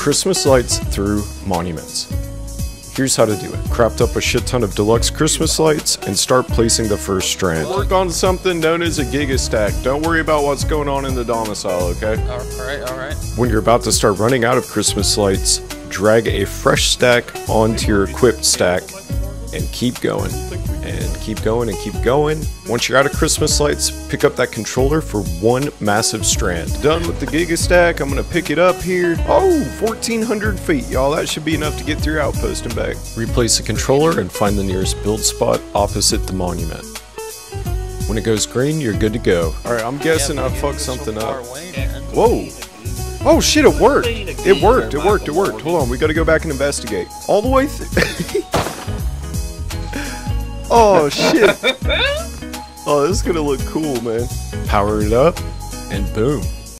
Christmas lights through monuments. Here's how to do it. Craft up a shit ton of deluxe Christmas lights and start placing the first strand. Work on something known as a gigastack. Don't worry about what's going on in the domicile, okay? Alright, alright. When you're about to start running out of Christmas lights, drag a fresh stack onto your equipped stack and keep going and keep going and keep going. Once you're out of Christmas lights, pick up that controller for one massive strand. Done with the Giga Stack, I'm gonna pick it up here. Oh, 1400 feet, y'all. That should be enough to get through Outpost and back. Replace the controller and find the nearest build spot opposite the monument. When it goes green, you're good to go. Alright, I'm guessing Yeah, I but fucked it's so something up. away. Whoa! Oh shit, it worked! It worked, it worked, it worked. Hold on, we gotta go back and investigate. All the way through. oh shit! Oh, this is gonna look cool, man. Power it up, and boom.